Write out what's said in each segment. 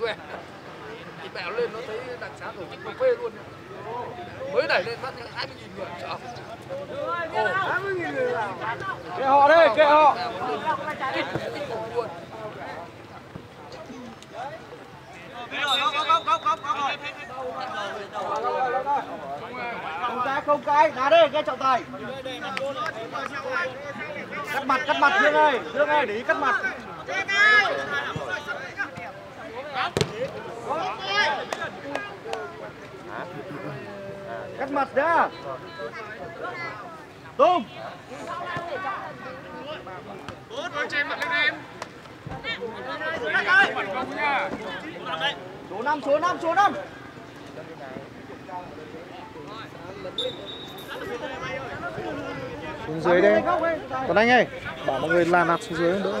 quẹt thì bèo lên nó thấy đặc sản tổ chức phê luôn. Mới đẩy lên phát hai mươi nghìn người sợ. Hai mươi nghìn người vào kệ họ đây kệ họ. Không cái không cái đá đây cái trọng tài. Cắt mặt cắt mặt dương ơi dương ơi để ý cắt mặt cắt mặt ra tung số năm số năm số năm xuống dưới đây còn anh ơi bảo mọi người là nạt xuống dưới đỡ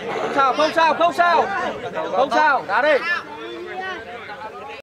không sao không sao không sao. Không sao đá đi.